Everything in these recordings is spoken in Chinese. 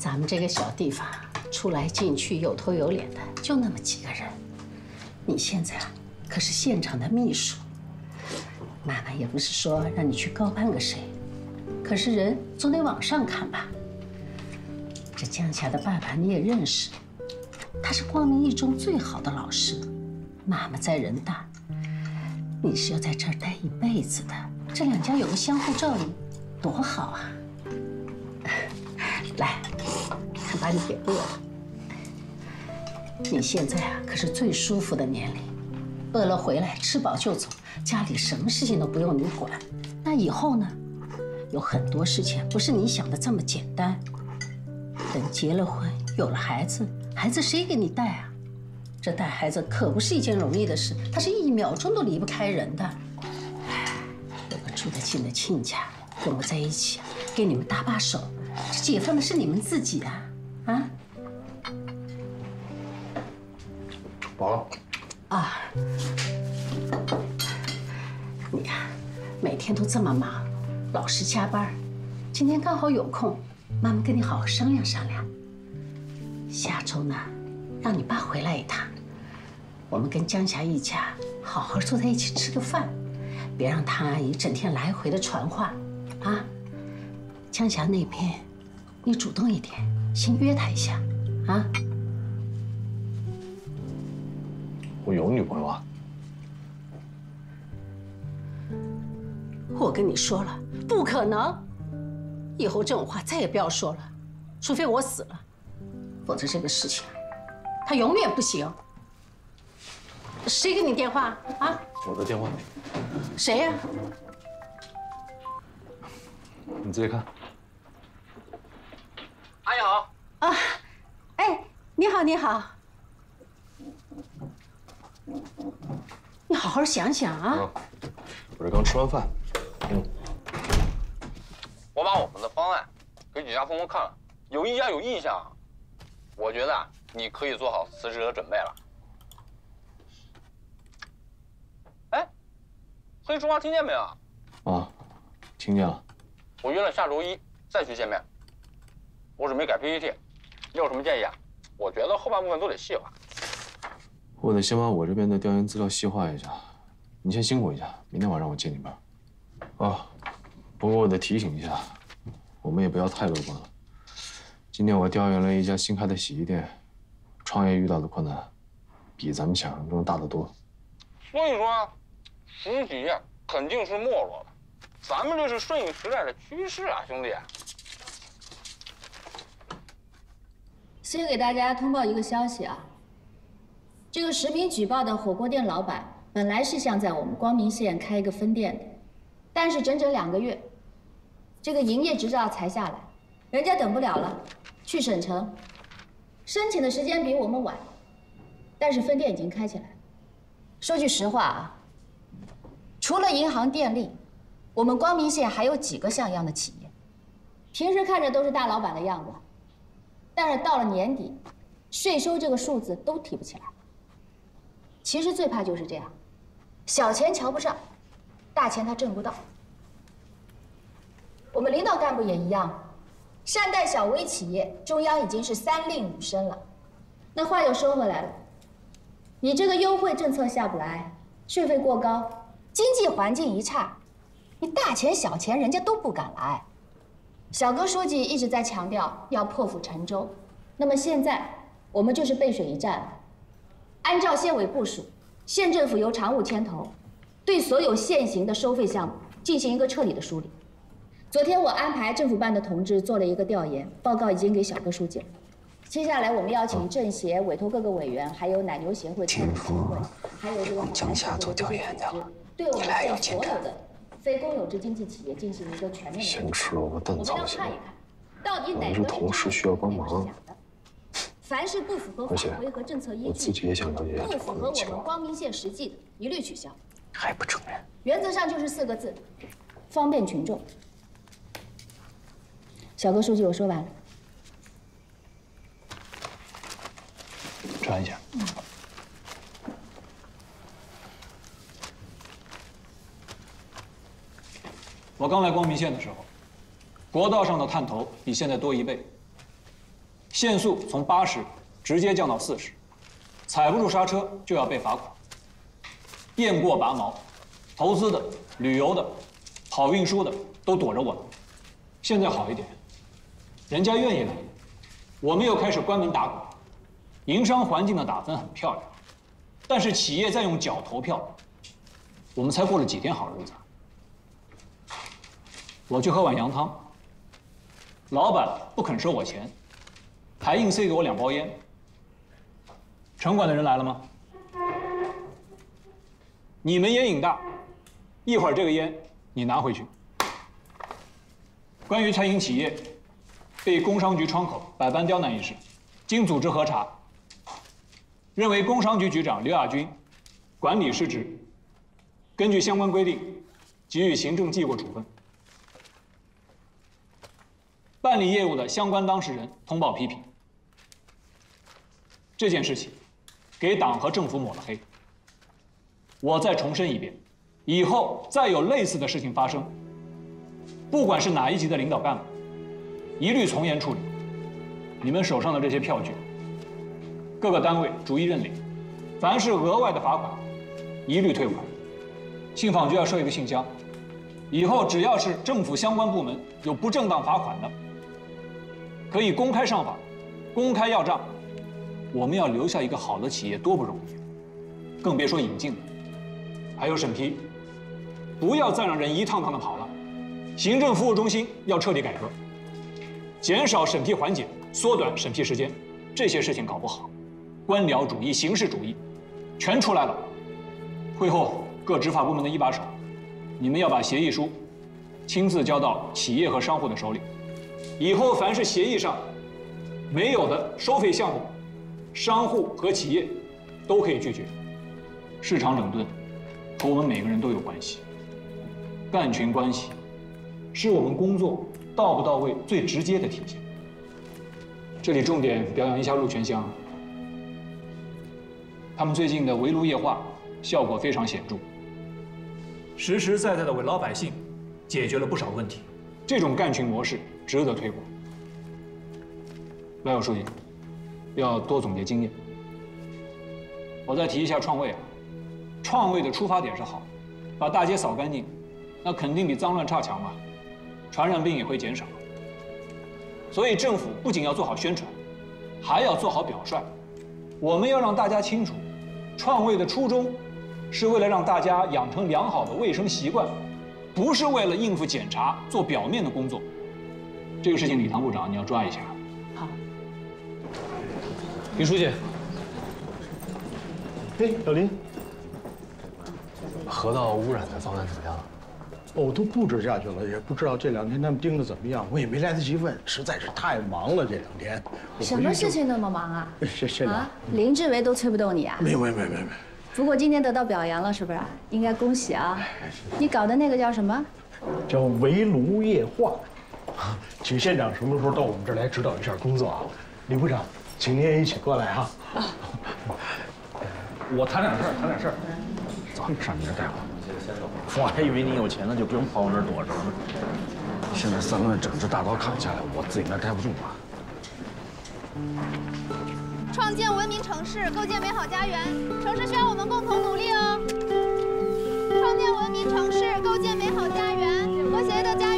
咱们这个小地方，出来进去有头有脸的就那么几个人。你现在啊，可是县长的秘书。妈妈也不是说让你去高攀个谁，可是人总得往上看吧。这江霞的爸爸你也认识，他是光明一中最好的老师。妈妈在人大，你是要在这儿待一辈子的，这两家有个相互照应，多好啊！来，把你给饿了。你现在啊，可是最舒服的年龄，饿了回来吃饱就走，家里什么事情都不用你管。那以后呢？有很多事情不是你想的这么简单。等结了婚，有了孩子，孩子谁给你带啊？这带孩子可不是一件容易的事，他是一秒钟都离不开人的。有个住得近的亲家跟我在一起，给你们搭把手，这解放的是你们自己啊！啊？饱了。啊，你呀，每天都这么忙，老是加班，今天刚好有空，妈妈跟你好好商量商量。下周呢，让你爸回来一趟，我们跟江霞一家好好坐在一起吃个饭，别让他阿姨整天来回的传话，啊。江霞那边，你主动一点，先约他一下，啊。我有女朋友啊！我跟你说了，不可能。以后这种话再也不要说了，除非我死了，否则这个事情他永远不行。谁给你电话啊？我的电话。谁呀？你自己看。阿姨好。啊，哎，你好，你好。你好好想想啊！我这刚吃完饭。嗯。我把我们的方案给几家分公看了，有一家有意向。我觉得你可以做好辞职的准备了。哎，黑春花听见没有？啊，听见了。我约了下周一再去见面。我准备改 PPT，你有什么建议啊？我觉得后半部分都得细化。我得先把我这边的调研资料细化一下，你先辛苦一下，明天晚上我接你班。啊，不过我得提醒一下，我们也不要太乐观了。今天我调研了一家新开的洗衣店，创业遇到的困难比咱们想象中大得多。所以说，实体店肯定是没落了，咱们这是顺应时代的趋势啊，兄弟。先给大家通报一个消息啊。这个实名举报的火锅店老板本来是想在我们光明县开一个分店的，但是整整两个月，这个营业执照才下来，人家等不了了，去省城，申请的时间比我们晚，但是分店已经开起来。说句实话啊，除了银行、电力，我们光明县还有几个像样的企业，平时看着都是大老板的样子，但是到了年底，税收这个数字都提不起来。其实最怕就是这样，小钱瞧不上，大钱他挣不到。我们领导干部也一样，善待小微企业，中央已经是三令五申了。那话又说回来了，你这个优惠政策下不来，税费过高，经济环境一差，你大钱小钱人家都不敢来。小哥书记一直在强调要破釜沉舟，那么现在我们就是背水一战。按照县委部署，县政府由常务牵头，对所有现行的收费项目进行一个彻底的梳理。昨天我安排政府办的同志做了一个调研，报告已经给小哥书记了。接下来我们要请政协委托各个委员，还有奶牛协会、听说还有这个江夏做调研的，对我们县所有的非公有制经济企业进行一个全面的先吃了我蛋操心，到底哪个同事需要帮忙？凡是不符合法规和政策依据，不符合我们光明县实际的，一律取消。还不承认？原则上就是四个字：方便群众。小哥书记，我说完了。转一下。我刚来光明县的时候，国道上的探头比现在多一倍。限速从八十直接降到四十，踩不住刹车就要被罚款。雁过拔毛，投资的、旅游的、跑运输的都躲着我们。现在好一点，人家愿意来，我们又开始关门打鼓，营商环境的打分很漂亮。但是企业在用脚投票，我们才过了几天好日子。我去喝碗羊汤，老板不肯收我钱，还硬塞给我两包烟。城管的人来了吗？你们烟瘾大，一会儿这个烟你拿回去。关于餐饮企业被工商局窗口百般刁难一事，经组织核查，认为工商局局长刘亚军管理失职，根据相关规定给予行政记过处分。办理业务的相关当事人通报批评。这件事情给党和政府抹了黑。我再重申一遍，以后再有类似的事情发生，不管是哪一级的领导干部，一律从严处理。你们手上的这些票据，各个单位逐一认领，凡是额外的罚款，一律退还。信访局要设一个信箱，以后只要是政府相关部门有不正当罚款的，可以公开上访，公开要账。我们要留下一个好的企业多不容易，更别说引进了。还有审批，不要再让人一趟趟的跑了。行政服务中心要彻底改革，减少审批环节，缩短审批时间。这些事情搞不好，官僚主义、形式主义全出来了。会后各执法部门的一把手，你们要把协议书亲自交到企业和商户的手里。以后凡是协议上没有的收费项目，商户和企业都可以拒绝。市场整顿。和我们每个人都有关系，干群关系是我们工作到不到位最直接的体现。这里重点表扬一下鹿泉乡，他们最近的围炉夜话效果非常显著，实实在在的为老百姓解决了不少问题。这种干群模式值得推广。赖友书记，要多总结经验。我再提一下创卫啊。创卫的出发点是好，把大街扫干净，那肯定比脏乱差强嘛，传染病也会减少。所以政府不仅要做好宣传，还要做好表率。我们要让大家清楚，创卫的初衷是为了让大家养成良好的卫生习惯，不是为了应付检查做表面的工作。这个事情，李唐部长你要抓一下。好。李书记。哎，小林。河道污染的方案怎么样了？哦，都布置下去了，也不知道这两天他们盯的怎么样，我也没来得及问，实在是太忙了这两天。什么事情那么忙啊？谢谢啊，林志伟都催不动你啊？没有没有没有没有。不过今天得到表扬了，是不是？应该恭喜啊！你搞的那个叫什么？叫围炉夜话。请县长什么时候到我们这儿来指导一下工作啊？李部长，请您也一起过来哈。啊。我谈点事儿，谈点事儿。走上你那待会儿，我还以为你有钱呢，就不用跑我那儿躲着了。现在三轮整只大刀砍下来，我自己那待不住了。创建文明城市，构建美好家园，城市需要我们共同努力哦。创建文明城市，构建美好家园，和谐的家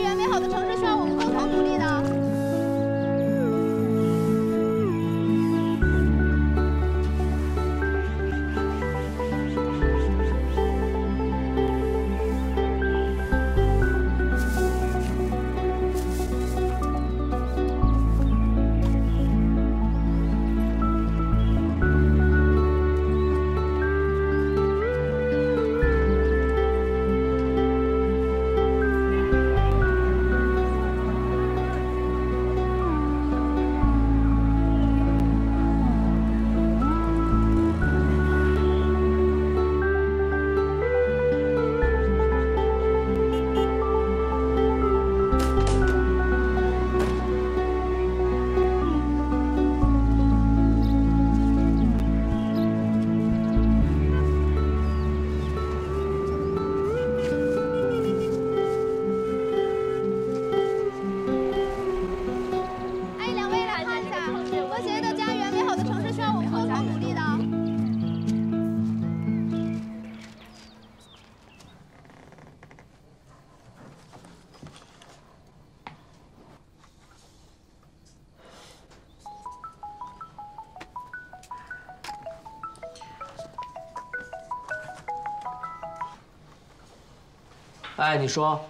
哎，你说，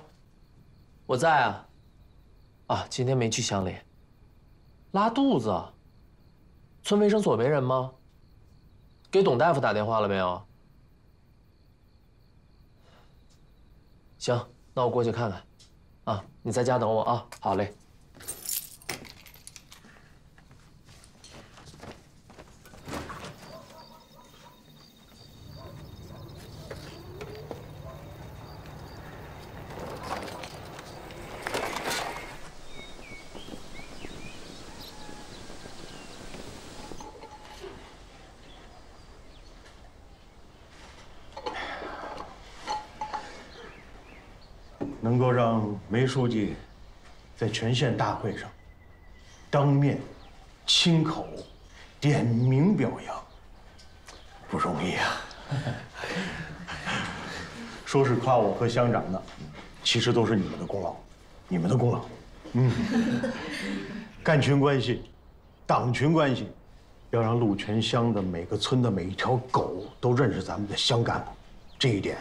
我在啊。啊，今天没去乡里。拉肚子，村卫生所没人吗？给董大夫打电话了没有？行，那我过去看看。啊，你在家等我啊。好嘞。能够让梅书记在全县大会上当面亲口点名表扬，不容易啊！说是夸我和乡长呢，其实都是你们的功劳，你们的功劳。嗯，干群关系，党群关系，要让鹿泉乡的每个村的每一条狗都认识咱们的乡干部，这一点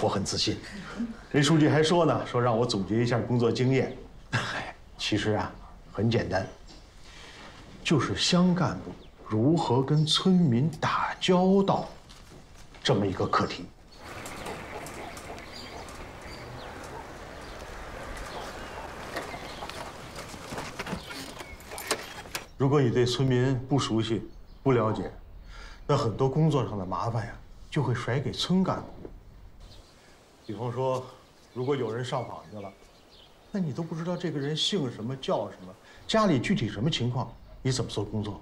我很自信。梅书记还说呢，说让我总结一下工作经验。嗨，其实啊，很简单，就是乡干部如何跟村民打交道，这么一个课题。如果你对村民不熟悉、不了解，那很多工作上的麻烦呀，就会甩给村干部。比方说，如果有人上访去了，那你都不知道这个人姓什么、叫什么，家里具体什么情况，你怎么做工作？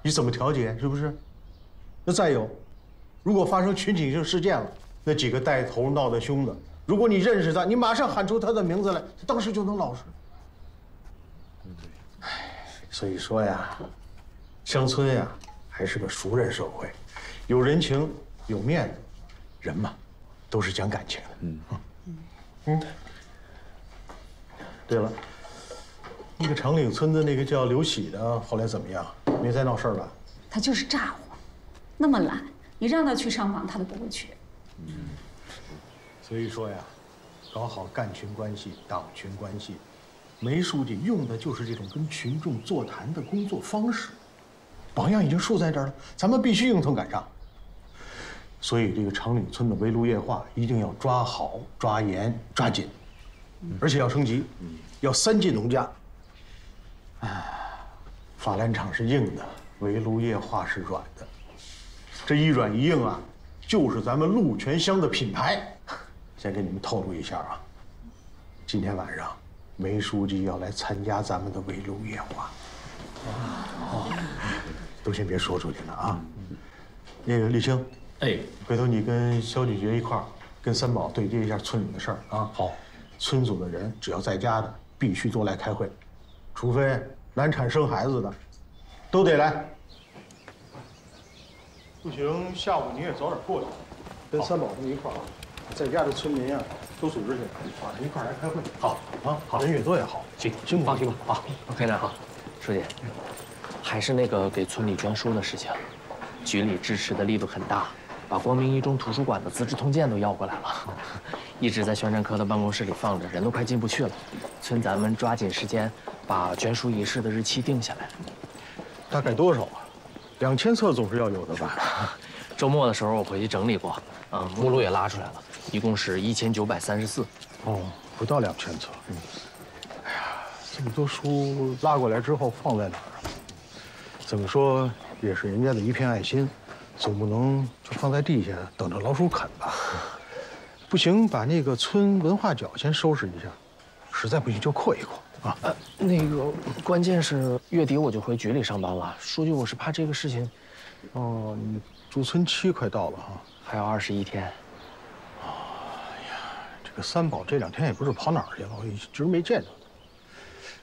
你怎么调解？是不是？那再有，如果发生群体性事件了，那几个带头闹得凶的，如果你认识他，你马上喊出他的名字来，他当时就能老实。所以说呀，乡村呀还是个熟人社会，有人情有面子，人嘛，都是讲感情的。嗯嗯。对了，那个长岭村子那个叫刘喜的，后来怎么样？没再闹事儿吧？他就是咋呼，那么懒，你让他去上访，他都不会去。嗯所以说呀，搞好干群关系、党群关系，梅书记用的就是这种跟群众座谈的工作方式，榜样已经树在这儿了，咱们必须迎头赶上。所以这个长岭村的围炉夜话一定要抓好、抓严、抓紧，而且要升级，要三进农家。哎，法兰厂是硬的，围炉夜话是软的，这一软一硬啊，就是咱们鹿泉乡的品牌。先给你们透露一下啊，今天晚上梅书记要来参加咱们的围炉夜话。哦，都先别说出去了啊。那个立青，哎，回头你跟肖女爵一块儿跟三宝对接一下村里的事儿啊。好，村组的人只要在家的，必须都来开会，除非难产生孩子的，都得来。不行，下午你也早点过去，跟三宝他们一块儿，在家的村民啊都组织起来，一块儿来开会。好，啊，好，人越多越好。行，辛苦放心吧。啊。非常好，书记，还是那个给村里捐书的事情，局里支持的力度很大，把光明一中图书馆的《资治通鉴》都要过来了，一直在宣传科的办公室里放着，人都快进不去了。村咱们抓紧时间把捐书仪式的日期定下来。大概多少啊？两千册总是要有的吧？周末的时候我回去整理过，啊，目录也拉出来了，一共是一千九百三十四。哦，不到两千册。嗯。哎呀，这么多书拉过来之后放在哪儿啊？怎么说也是人家的一片爱心，总不能就放在地下等着老鼠啃吧？不行，把那个村文化角先收拾一下，实在不行就扩一扩啊。呃，那个关键是月底我就回局里上班了，书记，我是怕这个事情，哦，你驻村期快到了哈，还有二十一天。这个三宝这两天也不知道跑哪儿去了，我一直没见着他。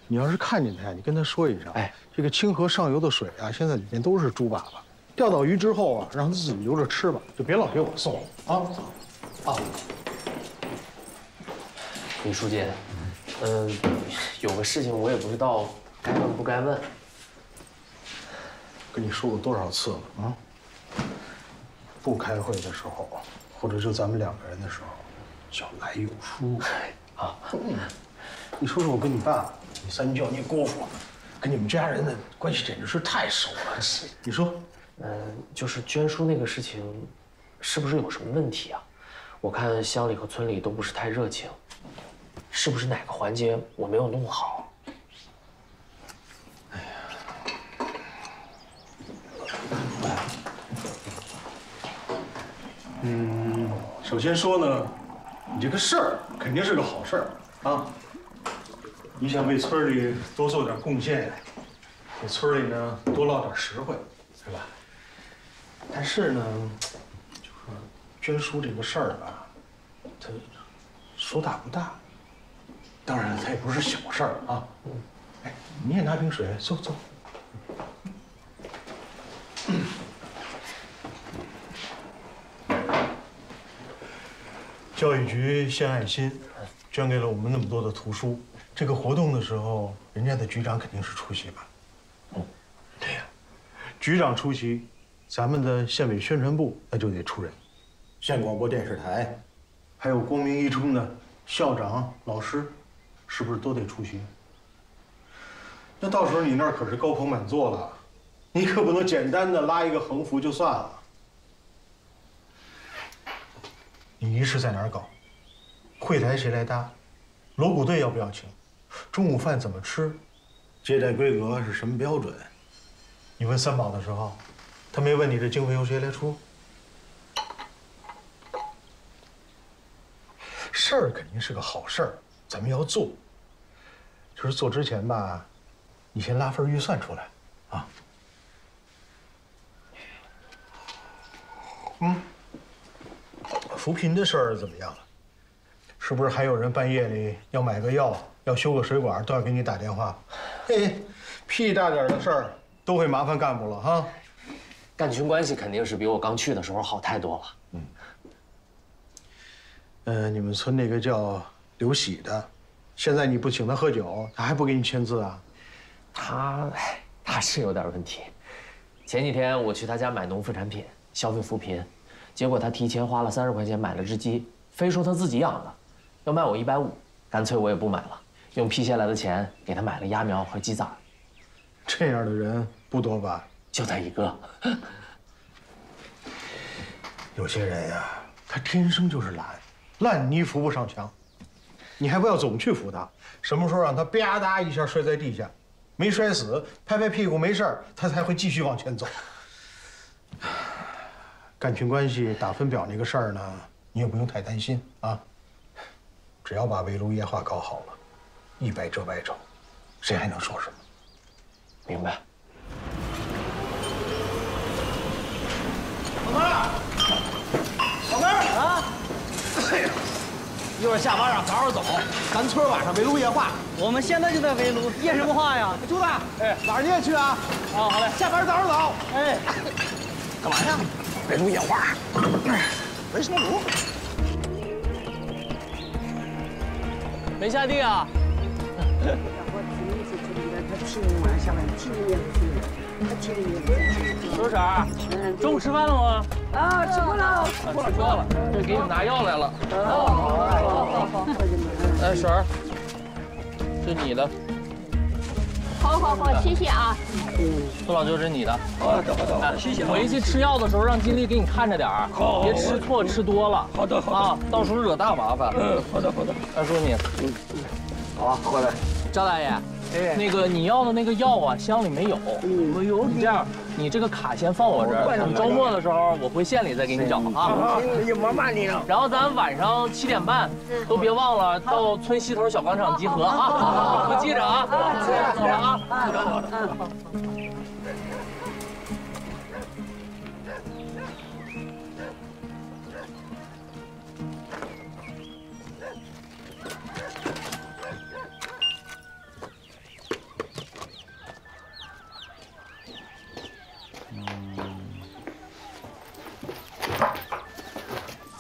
你要是看见他呀，你跟他说一声，哎，这个清河上游的水啊，现在里面都是猪粑粑，钓到鱼之后啊，让他自己留着吃吧，就别老给我送了啊。啊，李书记，嗯、有个事情我也不知道该问不该问。跟你说过多少次了啊？不开会的时候，或者就咱们两个人的时候，叫来有书。啊，你说说我跟你爸、你三舅、你姑父，跟你们家人的关系简直是太熟了。你说，嗯，就是捐书那个事情，是不是有什么问题啊？我看乡里和村里都不是太热情，是不是哪个环节我没有弄好？嗯，首先说呢，你这个事儿肯定是个好事儿啊。你想为村里多做点贡献，给村里呢多落点实惠，对吧？但是呢，就说捐书这个事儿吧，它说大不大，当然它也不是小事儿啊。哎，你也拿瓶水，走走。教育局献爱心，捐给了我们那么多的图书。这个活动的时候，人家的局长肯定是出席吧？嗯，对呀，局长出席，咱们的县委宣传部那就得出人，县广播电视台，还有光明一中的校长、老师，是不是都得出席？那到时候你那儿可是高朋满座了，你可不能简单的拉一个横幅就算了。你仪式在哪儿搞？会台谁来搭？锣鼓队要不要请？中午饭怎么吃？接待规格是什么标准？你问三宝的时候，他没问你这经费由谁来出？事儿肯定是个好事儿，咱们要做。就是做之前吧，你先拉份预算出来，啊。嗯。扶贫的事儿怎么样了？是不是还有人半夜里要买个药、要修个水管都要给你打电话？嘿，屁大点的事儿都会麻烦干部了哈。干群关系肯定是比我刚去的时候好太多了。嗯。呃，你们村那个叫刘喜的，现在你不请他喝酒，他还不给你签字啊？他，他是有点问题。前几天我去他家买农副产品，消费扶贫。结果他提前花了三十块钱买了只鸡，非说他自己养的，要卖我一百五，干脆我也不买了，用批下来的钱给他买了鸭苗和鸡崽。这样的人不多吧？就他一个。有些人呀，他天生就是懒，烂泥扶不上墙，你还不要总去扶他，什么时候让他吧嗒一下摔在地下，没摔死，拍拍屁股没事儿，他才会继续往前走。干群关系打分表那个事儿呢，你也不用太担心啊。只要把围炉夜话搞好了，一百遮百丑，谁还能说什么？明白。老妹儿，老妹儿啊！哎呀，一会儿下班啊，早点走，咱村晚上围炉夜话。我们现在就在围炉，夜什么话呀？朱子，哎，晚上你也去啊？啊，好嘞，下班早点走。哎，干嘛呀？围炉夜话，哎围什么炉？没下地啊？周婶儿，中午吃饭了吗？啊，吃过了。吃过了，这给你拿药来了。好，好，好，好。哎，婶儿，这你的。好好好，谢谢啊。孙老舅，这是你的。好的好的，谢谢。回去吃药的时候让金丽给你看着点儿，别吃错吃多了。好的好的啊，到时候惹大麻烦。嗯，好的好的。二叔你，嗯嗯，好，过来。张大爷，哎，那个你要的那个药啊，乡里没有。嗯，没有。你这样，你这个卡先放我这儿，等周末的时候我回县里再给你找啊。行，麻烦你了。然后咱晚上七点半，都别忘了到村西头小广场集合啊！我记着啊。走了啊。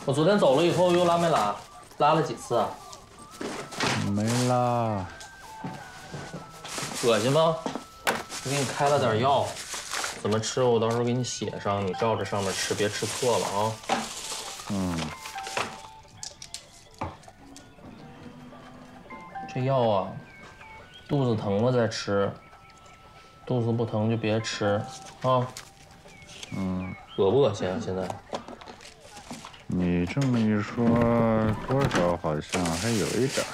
我昨天走了以后又拉没拉？拉了几次啊？没拉。恶心吗？我给你开了点药，怎么吃我到时候给你写上，你照着上面吃，别吃错了啊。嗯。这药啊，肚子疼了再吃，肚子不疼就别吃啊。嗯，恶不恶心啊？现在？你这么一说，多少好像还有一点儿。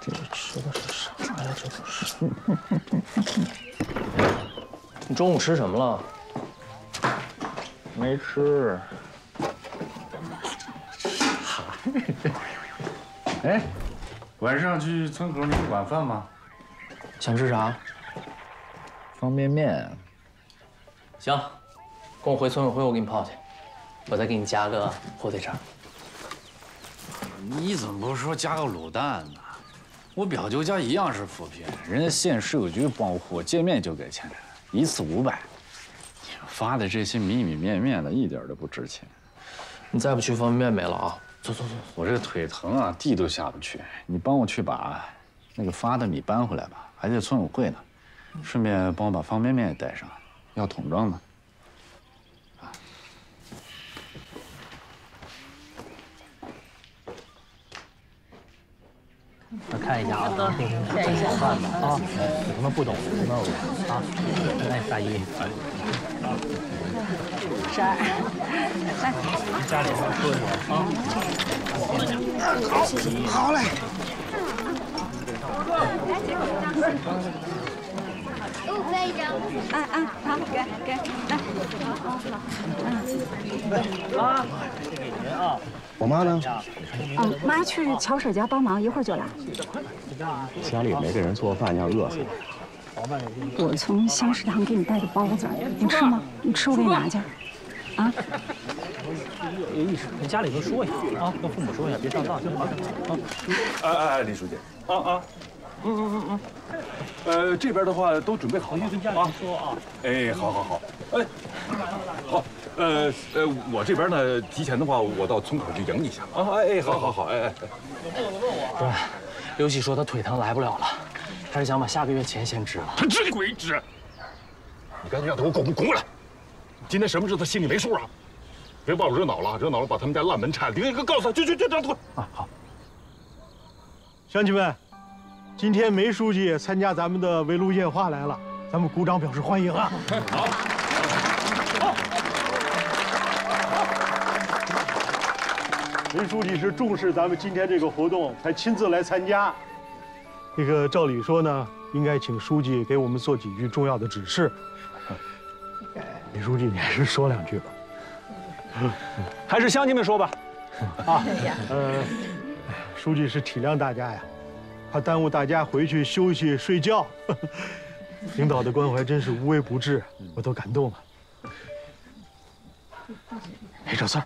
这吃的是啥呀？这都是。你中午吃什么了？没吃。哎，晚上去村口你们管饭吗？想吃啥？方便面。行，跟我回村委会，我给你泡去。我再给你加个火腿肠。你怎么不说加个卤蛋呢？我表舅家一样是扶贫，人家县市有局帮户，见面就给钱，一次五百。你们发的这些米米面面的，一点都不值钱。你再不去，方便面没了啊！走走走，我这个腿疼啊，地都下不去。你帮我去把那个发的米搬回来吧，还在村委会呢。顺便帮我把方便面也带上，要桶装的。我看一下啊，看一下饭吧啊，有什么不懂的问我啊。来，大姨，十二，来，家里人说一说啊。好，好嘞。哦，来一张。哎哎，好，给给，来，啊，这给您啊。我妈呢？嗯，妈去乔婶家帮忙，一会儿就来。家里没给人做饭，你要饿死了。我从香食堂给你带的包子，你吃吗？你吃，我给你拿去。啊？有意识，跟家里头说一下啊，跟父母说一下，别上当就好了啊。哎哎哎，李书记，啊啊，嗯嗯嗯嗯，呃，这边的话都准备好了啊。说啊。哎，好好好，哎，好，呃呃，我这边呢，提前的话，我到村口去迎你一下啊。哎哎，好好好，哎哎。不是，刘喜说他腿疼来不了了，他是想把下个月钱先支了。他支鬼支！你赶紧让他给我滚滚过来！今天什么事他心里没数啊？别把我惹恼了，惹恼了把他们家烂门拆了。你给告诉他，去去去，让他滚！啊，好。乡亲们，今天梅书记参加咱们的围炉夜话来了，咱们鼓掌表示欢迎啊！好。梅书记是重视咱们今天这个活动，才亲自来参加。这个照理说呢，应该请书记给我们做几句重要的指示。梅书记，你还是说两句吧。还是乡亲们说吧。啊，呃，书记是体谅大家呀，怕耽误大家回去休息睡觉。领导的关怀真是无微不至，我都感动了。哎，赵四儿，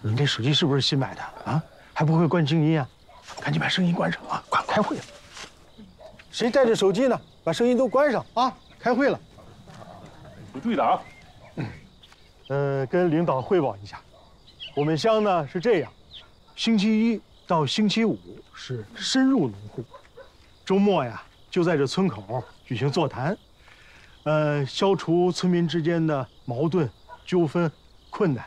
你这手机是不是新买的啊？还不会关静音啊？赶紧把声音关上啊！快开会了。谁带着手机呢？把声音都关上啊！开会了。注意点啊。呃，跟领导汇报一下，我们乡呢是这样：星期一到星期五是深入农户，周末呀就在这村口举行座谈，呃，消除村民之间的矛盾、纠纷、困难，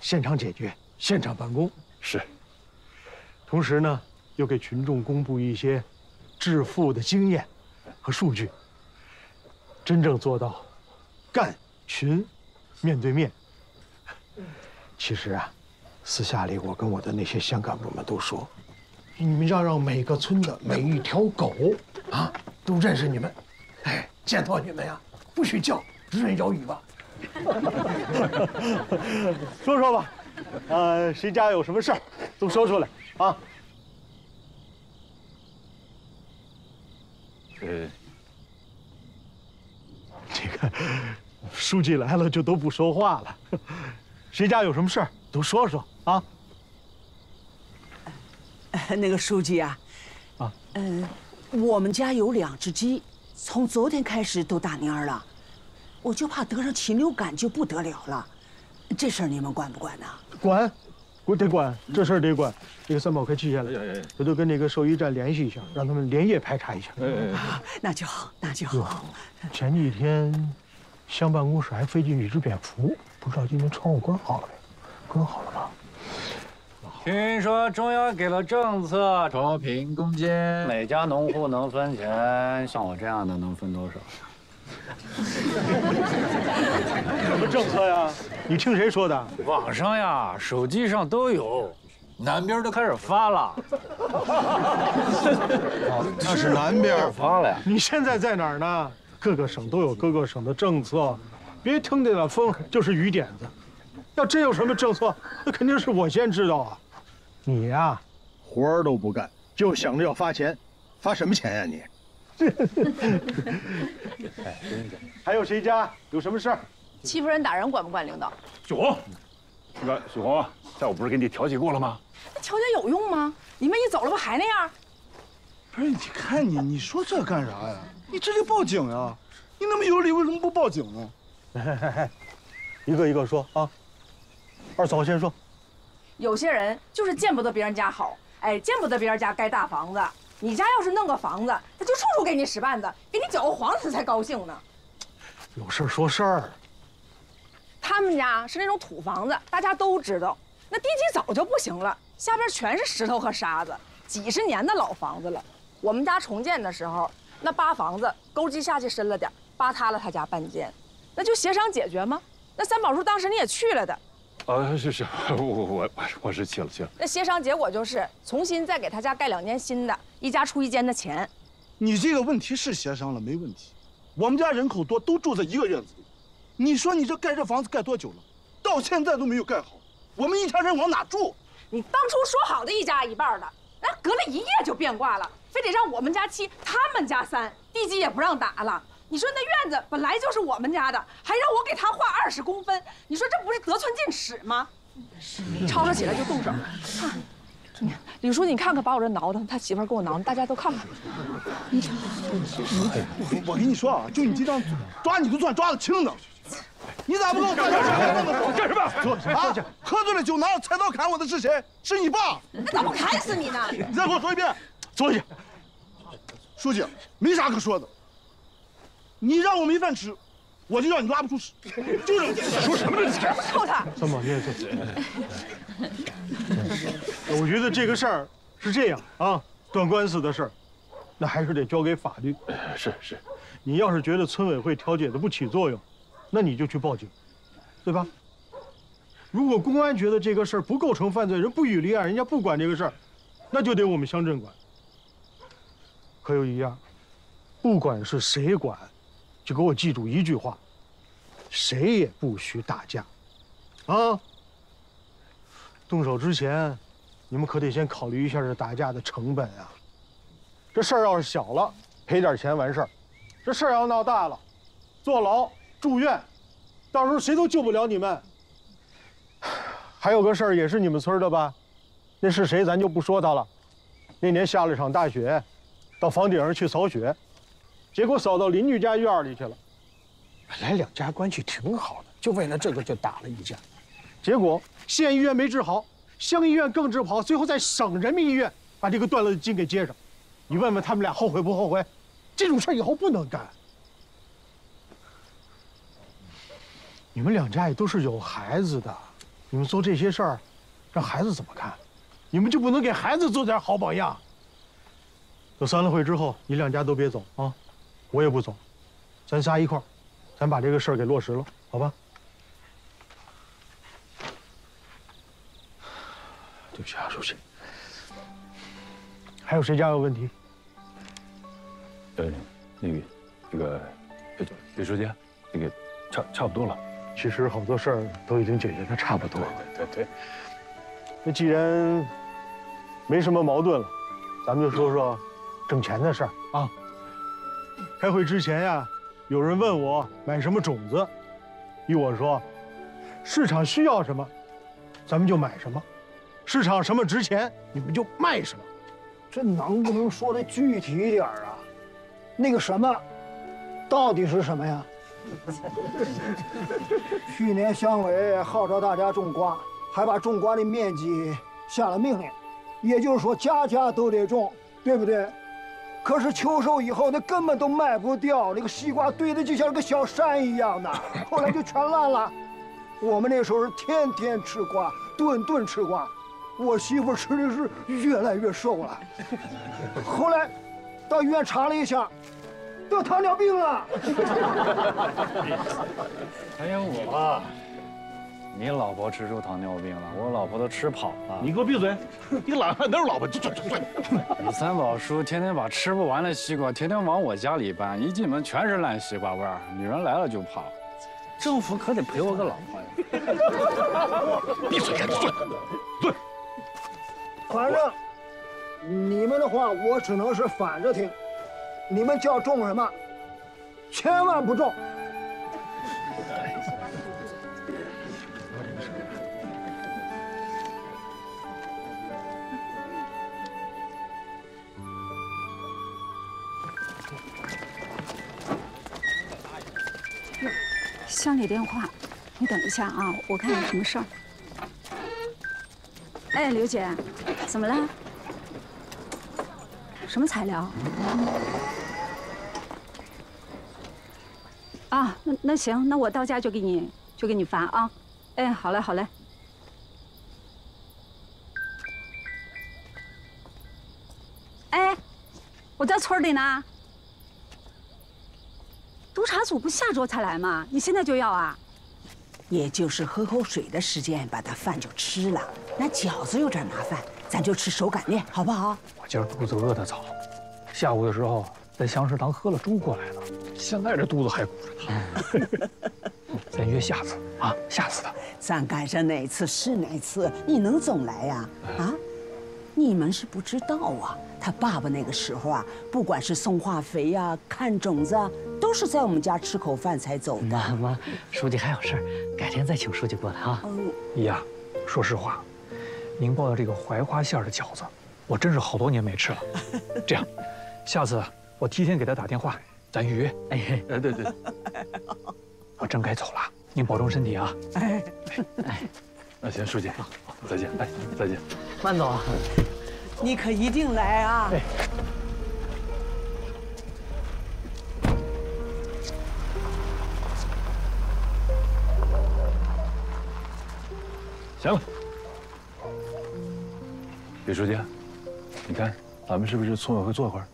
现场解决，现场办公。是。同时呢，又给群众公布一些致富的经验和数据，真正做到干群。面对面。其实啊，私下里我跟我的那些乡干部们都说，你们要让每个村的每一条狗啊都认识你们，哎，见到你们呀不许叫，只准摇尾巴。说说吧，呃，谁家有什么事儿都说出来啊。呃，这个。书记来了就都不说话了，谁家有什么事儿都说说啊。那个书记啊，啊，嗯，我们家有两只鸡，从昨天开始都打蔫了，我就怕得上禽流感就不得了了。这事儿你们管不管呢？管，我得管，这事儿得管。这个三宝快记下来，回头跟那个兽医站联系一下，让他们连夜排查一下。那就好，那就好。前几天。乡办公室还飞进一只蝙蝠，不知道今天窗户关好了没？关好了吗？听说中央给了政策，脱贫攻坚，每家农户能分钱，像我这样的能分多少？什么政策呀？你听谁说的？网上呀，手机上都有，南边都开始发了。那是南边发了呀。你现在在哪儿呢？各个省都有各个省的政策，别听见了风就是雨点子。要真有什么政策，那肯定是我先知道啊。你呀，活儿都不干，就想着要发钱，发什么钱呀你？哎，还有谁家有什么事儿？欺负人打人管不管领导？许红，那个许红，下午不是给你调解过了吗？那调解有用吗？你们一走了不还那样？不是，你看你，你说这干啥呀？你直接报警呀！你那么有理，为什么不报警呢？一个一个说啊。二嫂先说。有些人就是见不得别人家好，哎，见不得别人家盖大房子。你家要是弄个房子，他就处处给你使绊子，给你搅和黄他才高兴呢。有事说事儿。他们家是那种土房子，大家都知道，那地基早就不行了，下边全是石头和沙子，几十年的老房子了。我们家重建的时候，那扒房子沟基下去深了点，扒塌了他家半间，那就协商解决吗？那三宝叔当时你也去了的。啊，是是，我我我我是去了去了。那协商结果就是重新再给他家盖两间新的，一家出一间的钱。你这个问题是协商了没问题，我们家人口多，都住在一个院子里。你说你这盖这房子盖多久了？到现在都没有盖好，我们一家人往哪住？你当初说好的一家一半的，那隔了一夜就变卦了，非得让我们家七，他们家三，地基也不让打了。你说那院子本来就是我们家的，还让我给他画二十公分，你说这不是得寸进尺吗？吵吵起来就动手。李叔，你看看把我这挠的，他媳妇给我挠的，大家都看看。你瞅，我我跟你说啊，就你这张嘴，抓你都算抓的轻的。你咋不跟我干什干什么？坐下，坐下。喝醉了酒拿着菜刀砍我的是谁？是你爸。那咋不砍死你呢？你再给我说一遍。坐下。书记，没啥可说的。你让我没饭吃，我就让你拉不出屎，就这么简单。说什么呢？臭他！三宝，你也坐。我觉得这个事儿是这样啊，断官司的事儿，那还是得交给法律。是是，你要是觉得村委会调解的不起作用，那你就去报警，对吧？如果公安觉得这个事儿不构成犯罪，人不予立案，人家不管这个事儿，那就得我们乡镇管。可有一样，不管是谁管。就给我记住一句话：谁也不许打架，啊！动手之前，你们可得先考虑一下这打架的成本啊。这事儿要是小了，赔点钱完事儿；这事儿要闹大了，坐牢、住院，到时候谁都救不了你们。还有个事儿也是你们村的吧？那是谁咱就不说他了。那年下了场大雪，到房顶上去扫雪。结果扫到邻居家院里去了，本来两家关系挺好的，就为了这个就打了一架。结果县医院没治好，乡医院更治不好，最后在省人民医院把这个断了的筋给接上。你问问他们俩后悔不后悔？这种事儿以后不能干。你们两家也都是有孩子的，你们做这些事儿，让孩子怎么看？你们就不能给孩子做点好榜样？等散了会之后，你两家都别走啊！我也不走，咱仨一块儿，咱把这个事儿给落实了，好吧？对不起啊，书记。还有谁家有问题？呃，那个，这个，李书记，那个，差差不多了。其实好多事儿都已经解决的差不多了。对对。那既然没什么矛盾了，咱们就说说挣钱的事儿啊。开会之前呀，有人问我买什么种子，依我说，市场需要什么，咱们就买什么；市场什么值钱，你们就卖什么。这能不能说的具体一点啊？那个什么，到底是什么呀？去年乡委号召大家种瓜，还把种瓜的面积下了命令，也就是说家家都得种，对不对？可是秋收以后，那根本都卖不掉，那个西瓜堆的就像个小山一样的，后来就全烂了。我们那时候是天天吃瓜，顿顿吃瓜，我媳妇吃的是越来越瘦了。后来到医院查了一下，得糖尿病了。还有我，你老婆吃出糖尿病了，我老婆都吃跑了。你给我闭嘴！你懒汉都是老婆，就就就。你三宝叔天天把吃不完的西瓜天天往我家里搬，一进门全是烂西瓜味儿，女人来了就跑。政府可得赔我个老婆呀！闭嘴，赶紧睡，睡。反正你们的话，我只能是反着听。你们叫种什么，千万不种。乡里电话，你等一下啊，我看有什么事儿。哎，刘姐，怎么了？什么材料？啊，那那行，那我到家就给你就给你发啊。哎，好嘞好嘞。哎，我在村里呢。督察组不下周才来吗？你现在就要啊？也就是喝口水的时间，把他饭就吃了。那饺子有点麻烦，咱就吃手擀面，好不好？我今儿肚子饿得早，下午的时候在乡食堂喝了粥过来的，现在这肚子还鼓着呢。咱约下次啊，下次的。咱赶上哪次是哪次，你能总来呀？啊？你们是不知道啊，他爸爸那个时候啊，不管是送化肥呀、看种子啊，都是在我们家吃口饭才走的。妈妈，书记还有事儿，改天再请书记过来啊。姨呀，说实话，您包的这个槐花馅的饺子，我真是好多年没吃了。这样，下次我提前给他打电话，咱预约。哎哎，对对。我真该走了，您保重身体啊。哎哎，那行，书记，再见。哎，再见。慢走啊。你可一定来啊！行了，李书记，你看咱们是不是村委会坐会儿？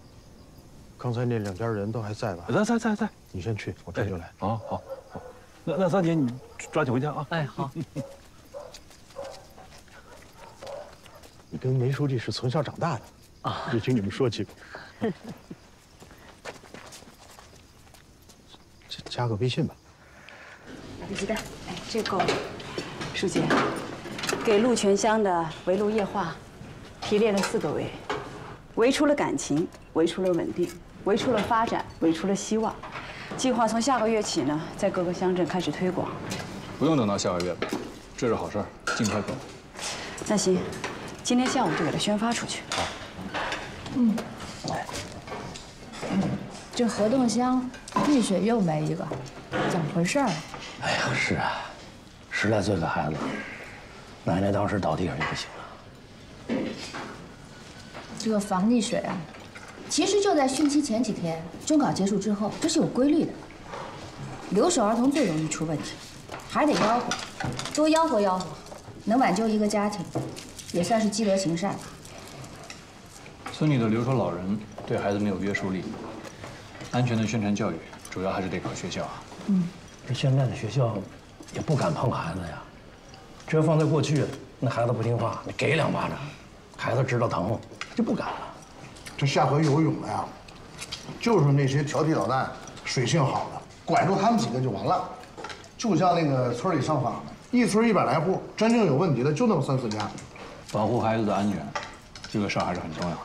刚才那两家人都还在吧？在在在在，你先去，我这就来。啊，好，好。那那三姐，你抓紧回家啊！哎，好。你跟梅书记是从小长大的啊，就听你们说起过。加个微信吧。打个鸡蛋，哎，这够了。书记，给鹿泉乡的围炉夜话提炼了四个围：围出了感情，围出了稳定，围出了发展，围出了希望。计划从下个月起呢，在各个乡镇开始推广。不用等到下个月了，这是好事儿，尽快搞。那行。今天下午就给他宣发出去。好。嗯。这河洞乡碧水又没一个，怎么回事儿？哎呀，是啊，十来岁的孩子，奶奶当时倒地上就不行了。这个防溺水啊，其实就在汛期前几天，中考结束之后，这是有规律的。留守儿童最容易出问题，还得吆喝，多吆喝吆喝，能挽救一个家庭。也算是积德行善。村里的留守老人对孩子没有约束力，安全的宣传教育主要还是得靠学校啊。嗯，这现在的学校也不敢碰孩子呀。这要放在过去，那孩子不听话，你给两巴掌，孩子知道疼就不敢了。这下河游泳的呀，就是那些调皮捣蛋、水性好的，管住他们几个就完了。就像那个村里上访的，一村一百来户，真正有问题的就那么三四家。保护孩子的安全，这个事儿还是很重要的，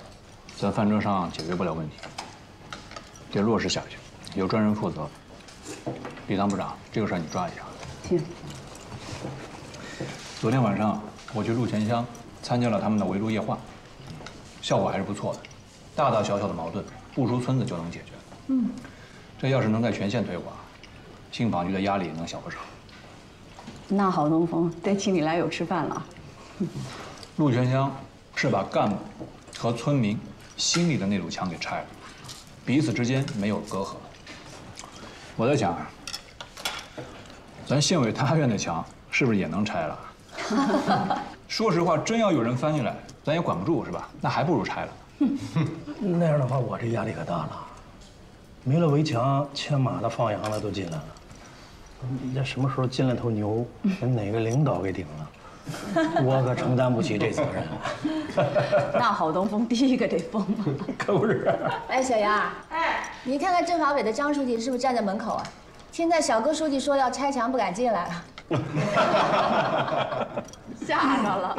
在饭桌上解决不了问题，得落实下去，有专人负责。李堂部长，这个事儿你抓一下。行。昨天晚上我去鹿泉乡参加了他们的围炉夜话，效果还是不错的，大大小小的矛盾不出村子就能解决。嗯，这要是能在全县推广，信访局的压力也能小不少。那好，东风得请你来有吃饭了。鹿泉乡是把干部和村民心里的那堵墙给拆了，彼此之间没有隔阂。我在想，咱县委大院的墙是不是也能拆了？说实话，真要有人翻进来，咱也管不住，是吧？那还不如拆了。那样的话，我这压力可大了。没了围墙，牵马的、放羊的都进来了。你这什么时候进来头牛，把哪个领导给顶了？我可承担不起这责任。那郝东风第一个得封。可不是。哎，小杨，哎，你看看政法委的张书记是不是站在门口啊？现在小哥书记说要拆墙，不敢进来了。吓着了。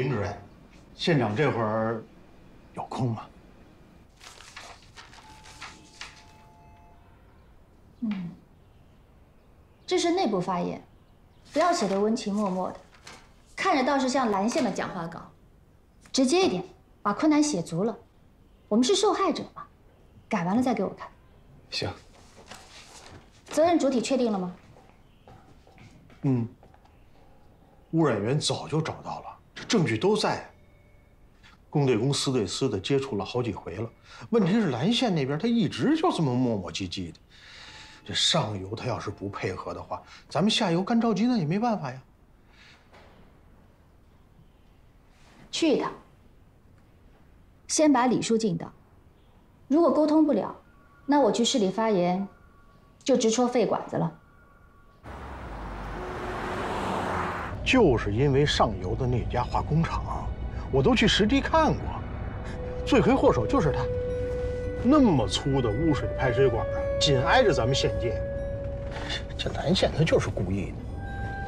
林主任，县长这会儿有空吗？嗯，这是内部发言，不要写的温情脉脉的，看着倒是像蓝线的讲话稿，直接一点，把困难写足了。我们是受害者嘛，改完了再给我看。行。责任主体确定了吗？嗯，污染源早就找到了，这证据都在。公对公、私对私的接触了好几回了。问题是蓝县那边他一直就这么磨磨唧唧的。这上游他要是不配合的话，咱们下游干着急那也没办法呀。去一趟，先把李书进到。如果沟通不了，那我去市里发言，就直戳肺管子了。就是因为上游的那家化工厂，我都去实地看过，罪魁祸首就是他。那么粗的污水排水管，紧挨着咱们县界，这蓝县他就是故意的。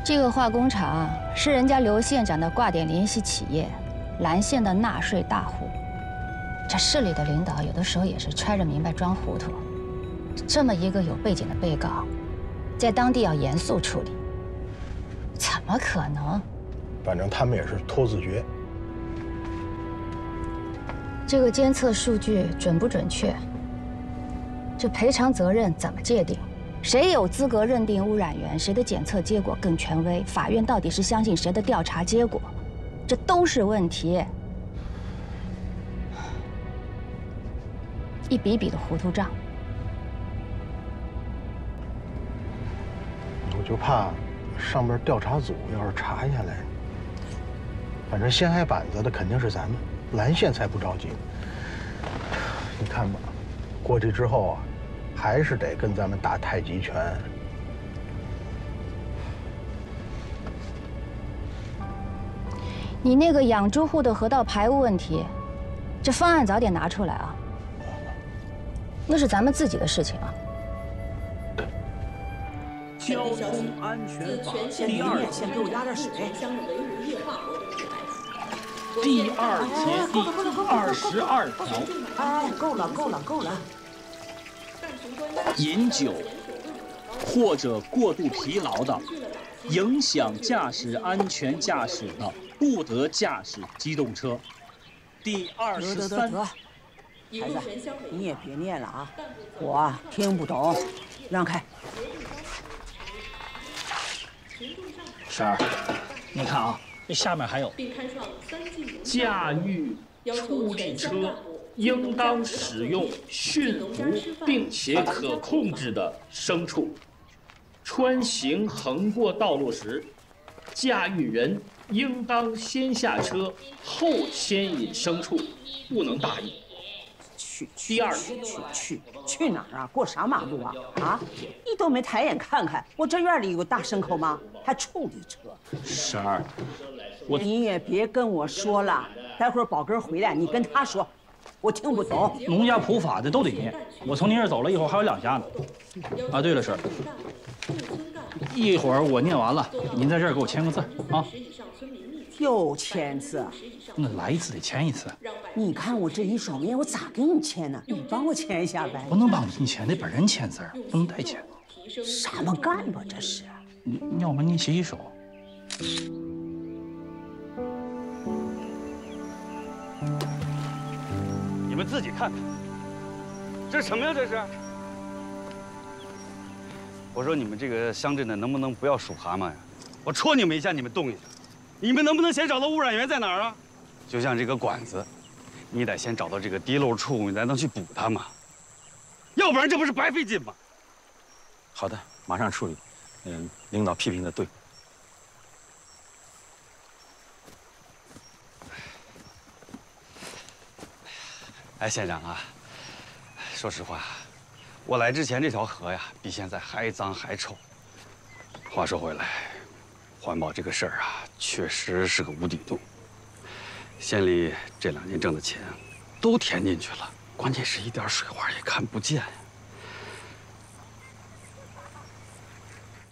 这个化工厂是人家刘县长的挂点联系企业，蓝县的纳税大户。这市里的领导有的时候也是揣着明白装糊涂。这么一个有背景的被告，在当地要严肃处理。怎么可能？反正他们也是拖字诀。这个监测数据准不准确？这赔偿责任怎么界定？谁有资格认定污染源？谁的检测结果更权威？法院到底是相信谁的调查结果？这都是问题。一笔笔的糊涂账。我就怕。上边调查组要是查下来，反正先挨板子的肯定是咱们蓝县，才不着急。你看吧，过去之后啊，还是得跟咱们打太极拳。你那个养猪户的河道排污问题，这方案早点拿出来啊！那是咱们自己的事情啊。交通安全法第二节，给我压点水。第二节第二十二条。哎，够了，够了，够了。饮酒或者过度疲劳的，影响驾驶安全驾驶的，不得驾驶机动车。第二十三。孩子，你也别念了啊，我听不懂，让开。婶儿，你看啊，这下面还有，驾驭处理车应当使用驯服并且可控制的牲畜。穿行横过道路时，驾驭人应当先下车后牵引牲畜，不能大意。去去去去去去哪儿啊？过啥马路啊？啊！你都没抬眼看看，我这院里有个大牲口吗？还处理车？婶儿，我你也别跟我说了，待会儿宝根回来，你跟他说，我听不懂。农家普法的都得念。我从您这儿走了一会儿还有两家呢。啊，对了，婶儿，一会儿我念完了，您在这儿给我签个字啊。又签字？那来一次得签一次。你看我这一双面，我咋给你签呢？你帮我签一下呗。不能帮你签，得本人签字，不能代签。什么干部这是？你要不你洗洗手？你们自己看看，这是什么呀？这是。我说你们这个乡镇的能不能不要数蛤蟆呀？我戳你们一下，你们动一下。你们能不能先找到污染源在哪儿啊？就像这个管子，你得先找到这个滴漏处，你才能去补它嘛。要不然这不是白费劲吗？好的，马上处理。嗯，领导批评的对。哎，县长啊，说实话，我来之前这条河呀，比现在还脏还臭。话说回来，环保这个事儿啊，确实是个无底洞。县里这两年挣的钱，都填进去了，关键是一点水花也看不见。